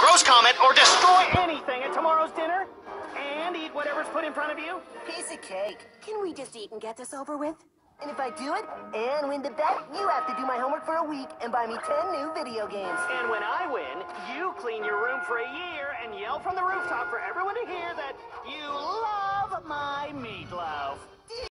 gross comment or destroy anything at tomorrow's dinner? And eat whatever's put in front of you? Piece of cake. Can we just eat and get this over with? And if I do it and win the bet, you have to do my homework for a week and buy me 10 new video games. And when I win, you clean your room for a year and yell from the rooftop for every